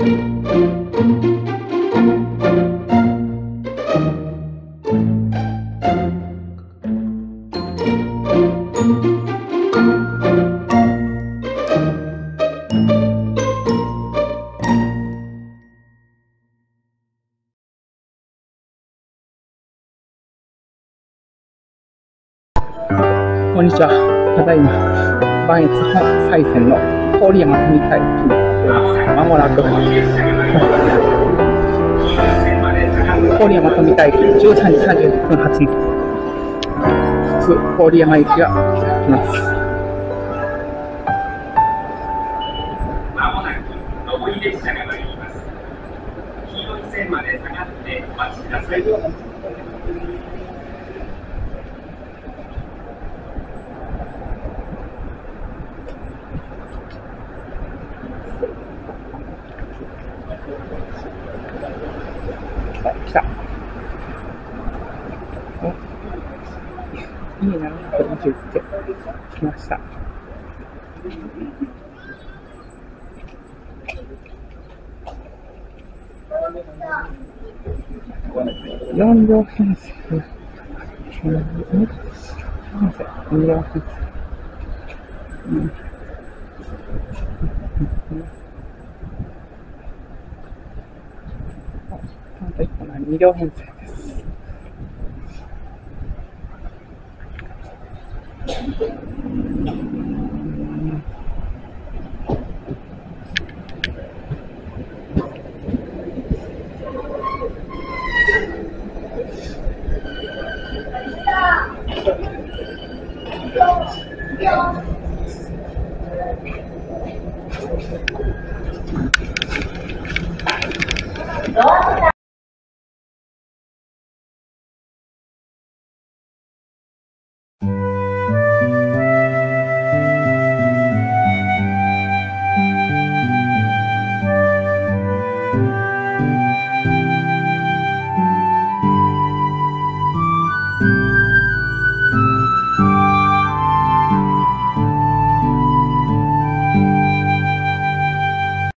こんにちは。ただいま、磐越本西線の郡山組田駅に来てます。まもなく、郡山富田駅13時30分発普通郡山駅が来ます。まもなく上り列車がま。い線まで下がってお待ちください。あ来た。いいな、この10って。来ました。4両。編成。2両編成。うんちゃんと1個の2両編成です。ドアボタ